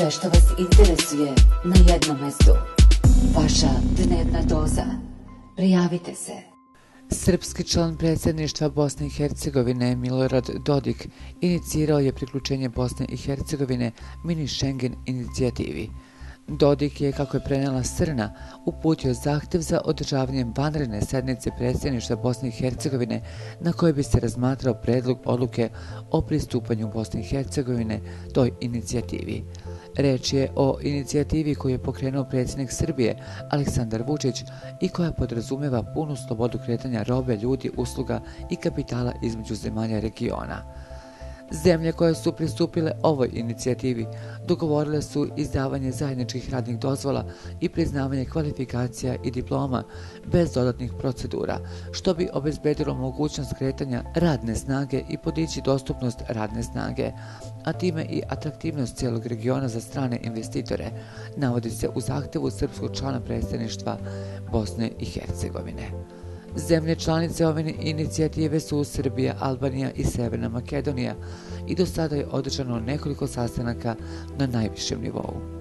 Sve što vas interesuje na jednom mestu. Vaša dnevna doza. Prijavite se. Srpski član predsjedništva Bosne i Hercegovine Milorad Dodik inicirao je priključenje Bosne i Hercegovine mini Schengen inicijativi. Dodik je, kako je prenela Srna, uputio zahtev za održavanje vanredne sednice predsjedništva Bosne i Hercegovine na kojoj bi se razmatrao predlog odluke o pristupanju Bosne i Hercegovine toj inicijativi. Reč je o inicijativi koju je pokrenuo predsjednik Srbije Aleksandar Vučić i koja podrazumeva punu slobodu kretanja robe, ljudi, usluga i kapitala između zemalja regiona. Zemlje koje su pristupile ovoj inicijativi dogovorile su izdavanje zajedničkih radnih dozvola i priznavanje kvalifikacija i diploma bez dodatnih procedura, što bi obezbedilo mogućnost kretanja radne snage i podići dostupnost radne snage, a time i atraktivnost cijelog regiona za strane investitore, navodi se u zahtevu srpskog člana predstavništva Bosne i Hercegovine. Zemlje članice ove inicijative su Srbija, Albanija i Severna Makedonija i do sada je održano nekoliko sastanaka na najvišem nivou.